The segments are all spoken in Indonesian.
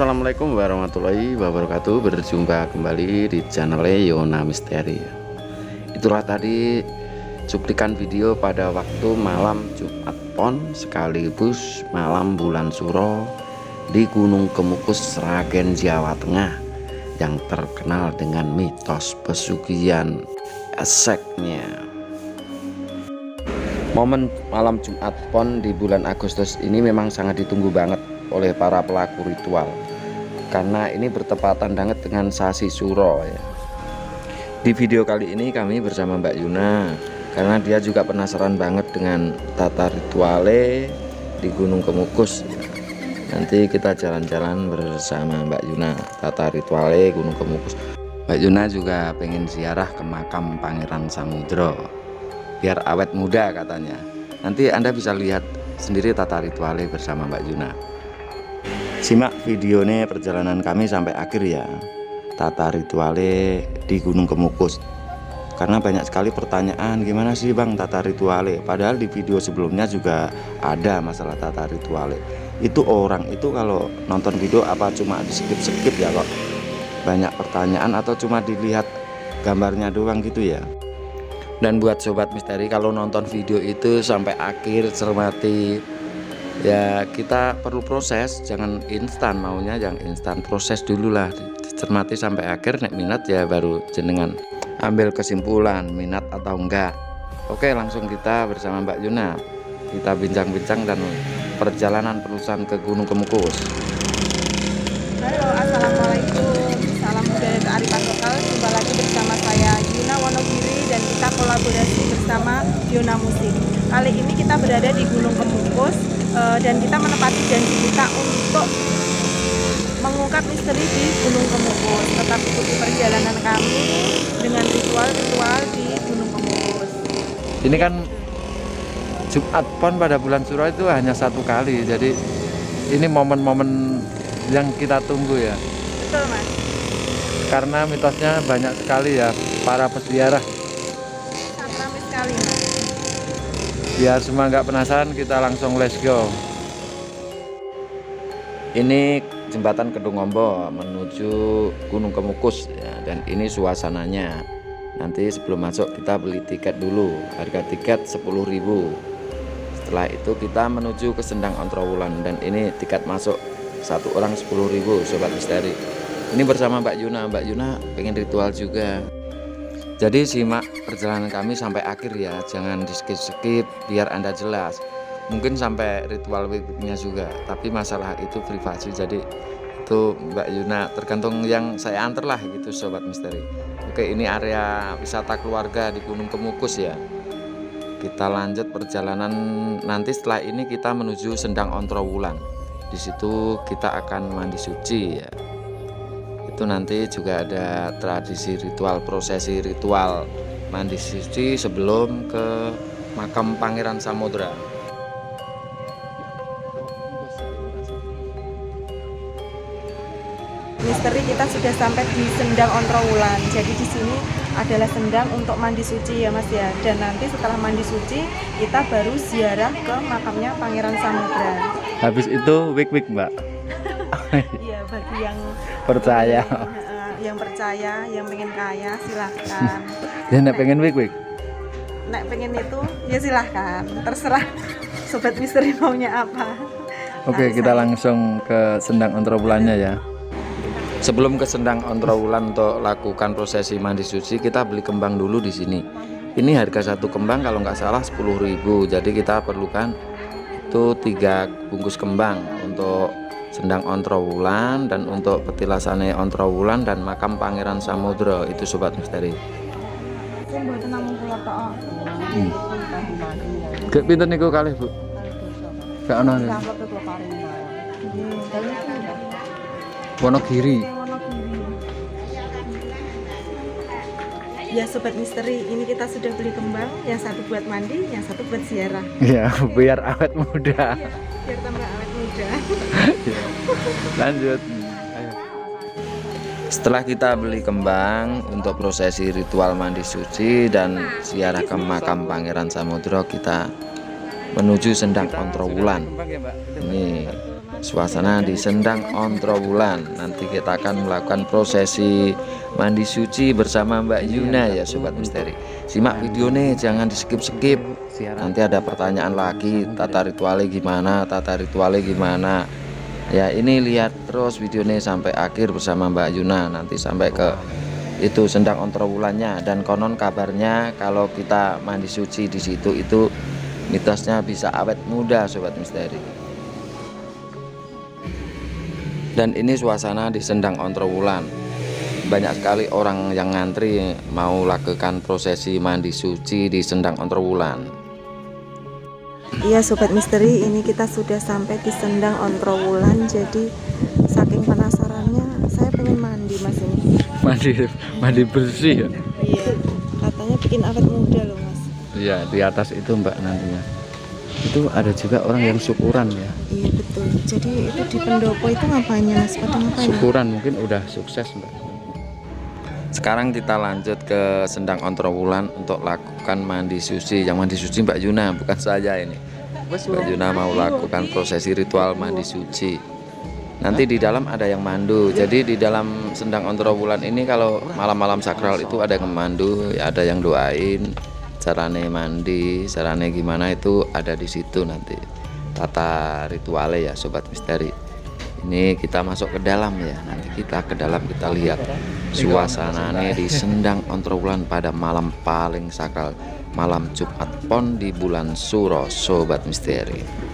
Assalamualaikum warahmatullahi wabarakatuh. Berjumpa kembali di channel Yona Misteri. Itulah tadi cuplikan video pada waktu malam Jumat Pon Sekaligus malam bulan Suro Di Gunung Kemukus Sragen Jawa Tengah Yang terkenal dengan mitos pesugihan eseknya. Momen malam Jumat Pon di bulan Agustus ini memang sangat ditunggu banget oleh para pelaku ritual karena ini bertepatan banget dengan sasi suro ya. Di video kali ini kami bersama Mbak Yuna karena dia juga penasaran banget dengan tata rituale di Gunung Kemukus. Nanti kita jalan-jalan bersama Mbak Yuna tata rituale Gunung Kemukus. Mbak Yuna juga pengen ziarah ke makam Pangeran Samudro biar awet muda katanya. Nanti Anda bisa lihat sendiri tata rituale bersama Mbak Yuna Simak videonya perjalanan kami sampai akhir ya. Tata rituale di Gunung Kemukus. Karena banyak sekali pertanyaan gimana sih bang tata rituale? Padahal di video sebelumnya juga ada masalah tata rituale. Itu orang itu kalau nonton video apa cuma di skip-skip ya kok? Banyak pertanyaan atau cuma dilihat gambarnya doang gitu ya? Dan buat sobat misteri kalau nonton video itu sampai akhir cermati ya kita perlu proses jangan instan maunya yang instan proses dulu lah dicermati sampai akhir nek minat ya baru jenengan ambil kesimpulan minat atau enggak. Oke langsung kita bersama Mbak Yuna. Kita bincang-bincang dan perjalanan perusahaan ke Gunung Kemukus. Halo Assalamualaikum. Salam budaya kearifan lokal. Jumpa lagi bersama saya Yuna Wonogiri Dan kita kolaborasi bersama Yuna Musik. Kali ini kita berada di Gunung Kemukus uh, dan kita menepati janji kita untuk mengungkap misteri di Gunung Kemukus. Tetap ikuti perjalanan kami dengan ritual-ritual di Gunung Kemukus. Ini kan Jumat Pon pada bulan Suro itu hanya satu kali, jadi ini momen-momen yang kita tunggu ya. Betul mas. Karena mitosnya banyak sekali ya para peziarah. Sangat ramai sekali mas biar semua nggak penasaran kita langsung let's go. Ini jembatan Kedung Ombo menuju Gunung Kemukus. Ya, dan ini suasananya. Nanti sebelum masuk kita beli tiket dulu. Harga tiket 10.000 setelah itu kita menuju ke Sendang Ontrowulan dan ini tiket masuk satu orang 10.000 sobat misteri. Ini bersama Mbak Yuna. Mbak Yuna pengen ritual juga jadi simak perjalanan kami sampai akhir ya. Jangan di skip-skip biar anda jelas. Mungkin sampai ritual wibnya juga tapi masalah itu privasi. Jadi itu Mbak Yuna tergantung yang saya antar lah gitu sobat misteri. Oke ini area wisata keluarga di Gunung Kemukus ya. Kita lanjut perjalanan nanti setelah ini kita menuju Sendang Ontrowulan di situ kita akan mandi suci ya itu nanti juga ada tradisi ritual prosesi ritual mandi suci sebelum ke makam Pangeran Samudra. Misteri kita sudah sampai di Sendang Ontrowulan. Jadi di sini adalah sendang untuk mandi suci ya Mas ya. Dan nanti setelah mandi suci kita baru ziarah ke makamnya Pangeran Samudra. Habis itu wik-wik Mbak. Iya, bagi yang percaya. yang percaya, yang pengen kaya silahkan. ya nek pengen wik wik. Nek pengen itu ya silahkan, terserah sobat misteri maunya apa. Oke, kita langsung ke Sendang Ontrowulannya ya. Sebelum ke Sendang Ontrowulan untuk lakukan prosesi mandi suci, kita beli kembang dulu di sini. Ini harga satu kembang kalau nggak salah 10.000. Jadi kita perlukan itu tiga bungkus kembang untuk Sendang Ontrowulan dan untuk petilasane Ontrowulan dan makam Pangeran Samudra itu sobat misteri. Hmm. Gak pinter niku kali Bu. Gak ono. Wonogiri. Ya sobat misteri, ini kita sudah beli kembang, yang satu buat mandi, yang satu buat ziarah. Iya, biar awet muda. Ya, biar tambah awet muda. Iya. Lanjut. Setelah kita beli kembang untuk prosesi ritual mandi suci dan ziarah ke makam Pangeran Samudra, kita menuju Sendang Ontrowulan. Ini suasana di Sendang Ontrowulan. Nanti kita akan melakukan prosesi mandi suci bersama Mbak Yuna ya sobat misteri. Simak videonya jangan di skip-skip. Nanti ada pertanyaan lagi tata ritualnya gimana, tata ritualnya gimana. Ya ini lihat terus videonya sampai akhir bersama Mbak Yuna nanti sampai ke itu sendang ontrowulannya dan konon kabarnya kalau kita mandi suci di situ itu mitosnya bisa awet muda sobat misteri dan ini suasana di Sendang Ontrowulan banyak sekali orang yang ngantri mau lakukan prosesi mandi suci di Sendang Ontrowulan iya sobat misteri ini kita sudah sampai di Sendang Ontrowulan jadi saking penasarannya saya pengen mandi mas ini. Mandi mandi bersih ya? Iya katanya bikin awet muda loh mas. Iya di atas itu mbak nantinya itu ada juga orang yang syukuran ya. Iya betul. Jadi itu di pendopo itu ngapainnya mas? Pada ngapain syukuran mungkin udah sukses mbak. Sekarang kita lanjut ke Sendang Ontrowulan untuk lakukan mandi suci. Yang mandi suci Mbak Yuna bukan saja ini. Mbak Yuna mau lakukan prosesi ritual mandi suci. Nanti di dalam ada yang mandu. Jadi di dalam Sendang Ontrowulan ini kalau malam-malam sakral itu ada yang mandu ada yang doain carane mandi carane gimana itu ada di situ nanti. Tata ritualnya ya sobat misteri. Ini kita masuk ke dalam ya. Nanti kita ke dalam kita lihat suasananya di Sendang Ontrowulan pada malam paling sakral malam Jumat Pon di bulan Suro sobat misteri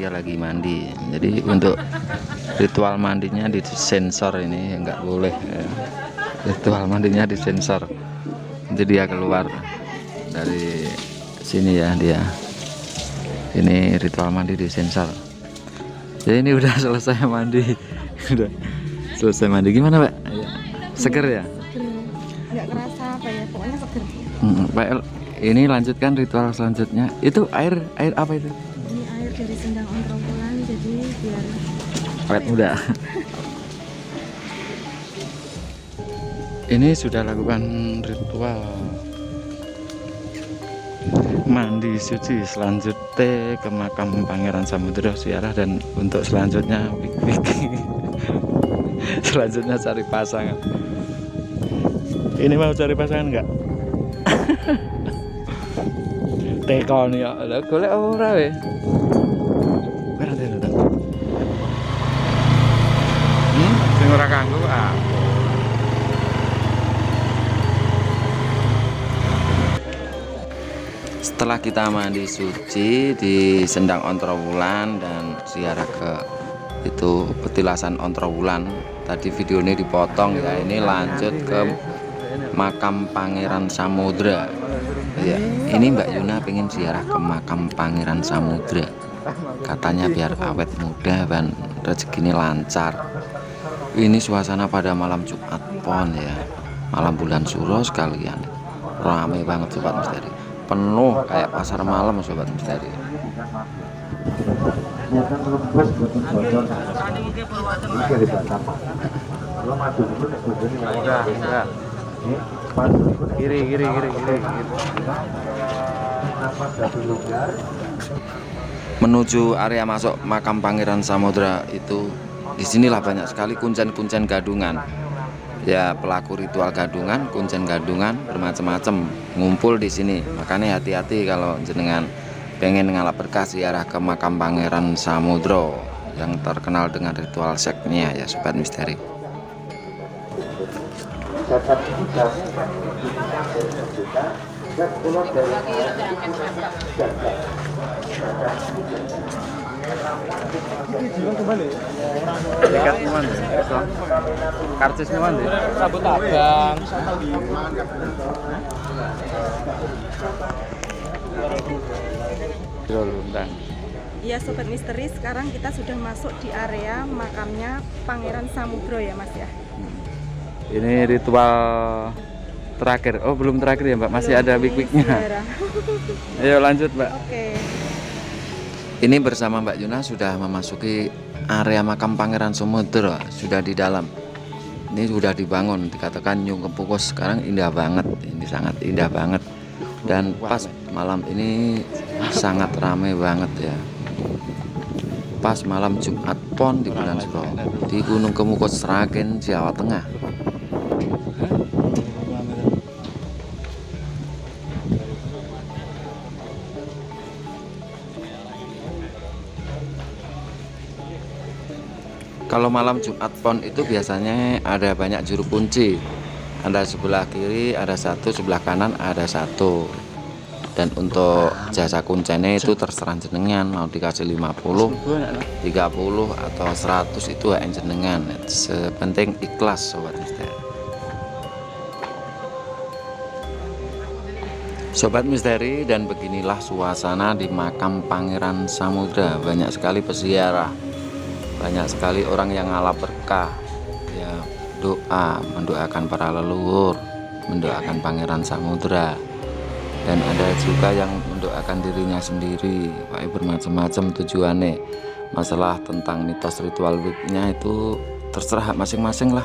dia lagi mandi. Jadi untuk ritual mandinya di sensor ini nggak boleh ya. ritual mandinya di sensor. Jadi dia keluar dari sini ya dia. Ini ritual mandi di sensor. Jadi ini udah selesai mandi. Udah selesai mandi. Gimana pak? Seger ya? Nggak kerasa apa ya pokoknya seger. Hmm, pak El, ini lanjutkan ritual selanjutnya. Itu air air apa itu dari sendang ontrowulan jadi biar awet muda. Ini sudah lakukan ritual mandi suci selanjutnya ke makam Pangeran Samudra Siarah dan untuk selanjutnya wik selanjutnya cari pasangan. Ini mau cari pasangan enggak tekon ya. Golek ora weh ora ah. Setelah kita mandi suci di Sendang Ontrowulan dan ziarah ke itu petilasan Ontrowulan tadi videonya dipotong ya ini lanjut ke makam Pangeran Samudra. Ya ini Mbak Yuna pengen ziarah ke makam Pangeran Samudra. Katanya biar awet muda dan rezeki ini lancar ini suasana pada malam Jumat Pon ya. Malam bulan Suro sekalian. Rame banget sobat misteri. Penuh kayak pasar malam sobat misteri. Kiri kiri kiri kiri. Menuju area masuk makam Pangeran Samudra itu di sinilah banyak sekali kuncen-kuncen gadungan. Ya pelaku ritual gadungan kuncen gadungan bermacam-macam ngumpul di sini. Makanya hati-hati kalau jenengan pengen ngalap berkah ziarah ke makam pangeran Samudro yang terkenal dengan ritual seknya ya sobat misteri Dekat mana? Karcisnya mana? Sabut abang. Iya sobat misteri, sekarang kita sudah masuk di area makamnya Pangeran Samudro ya Mas ya. Ini ritual terakhir. Oh, belum terakhir ya, Mbak. Masih belum, ada wik-wiknya. Ayo lanjut, Mbak. Oke. Ini bersama Mbak Yuna sudah memasuki area makam Pangeran Samudra, sudah di dalam. ini sudah dibangun dikatakan Nyung Kemukus sekarang indah banget ini sangat indah banget. Dan pas malam ini sangat ramai banget ya. Pas malam Jumat Pon di bulan Suro di Gunung Kemukus Sragen Jawa Tengah Kalau malam Jumat Pon itu biasanya ada banyak juru kunci. Ada sebelah kiri, ada satu, sebelah kanan ada satu. Dan untuk jasa kuncinya itu terserah jenengan mau dikasih 50, 30 atau 100 itu hak jenengan. Sepenting ikhlas sobat misteri. Sobat misteri dan beginilah suasana di makam Pangeran Samudra. Banyak sekali peziarah banyak sekali orang yang ngalah berkah. Ya doa mendoakan para leluhur mendoakan pangeran samudra. Dan ada juga yang mendoakan dirinya sendiri. Pak bermacam-macam tujuannya. Masalah tentang mitos ritual wignya itu terserah masing-masing lah.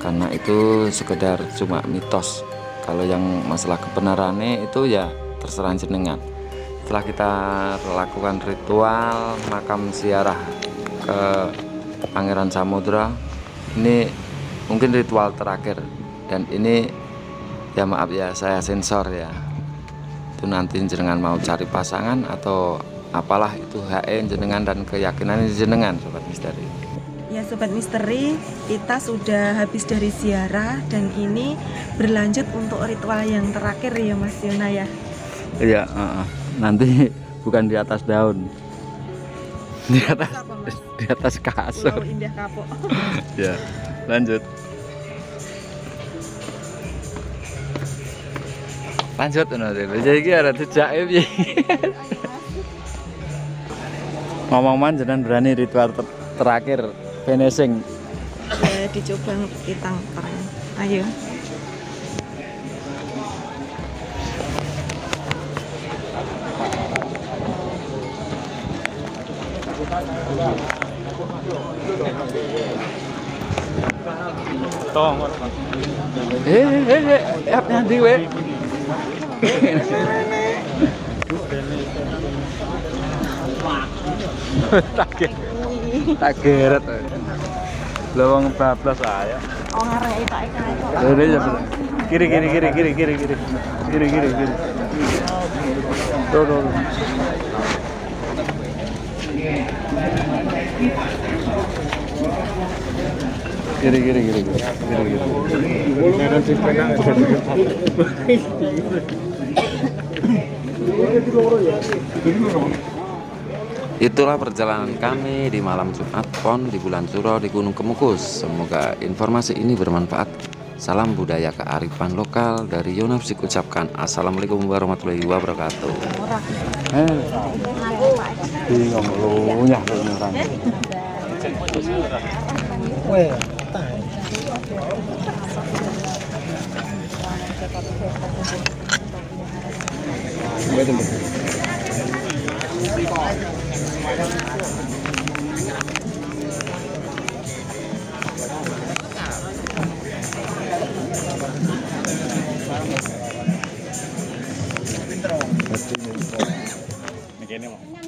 Karena itu sekedar cuma mitos. Kalau yang masalah kebenarannya itu ya terserah jenengan. Setelah kita lakukan ritual makam siarah ke Pangeran Samudra. Ini mungkin ritual terakhir. Dan ini ya maaf ya saya sensor ya. Itu nanti jenengan mau cari pasangan atau apalah itu HE jenengan dan keyakinan jenengan sobat misteri. Ya sobat misteri, kita sudah habis dari ziarah dan ini berlanjut untuk ritual yang terakhir ya Mas Yona ya. iya uh, nanti bukan di atas daun di atas Apa, Mas? di atas kasur Pulau Indah Kapok. ya lanjut lanjut nanti jadi iki ada jejake piye ngomong man berani ritual ter- terakhir finishing ya dicoba kita. Ayo. Eh eh eh eh apa nanti we tak tak geret lawang bablas aja Oh ngarek tak ikan ya. Kiri kiri kiri kiri kiri kiri. Kiri kiri kiri. Tuh tuh. tuh. Kiri kiri kiri kiri. Kiri kiri. Itulah perjalanan kami di malam Jumat Pon di bulan Suro di Gunung Kemukus. Semoga informasi ini bermanfaat. Salam budaya kearifan lokal dari Yonafsik ucapkan Assalamualaikum warahmatullahi wabarakatuh. Eh, thì còn lố nhạc được nhiều rằng quê tại bây giờ Thank you.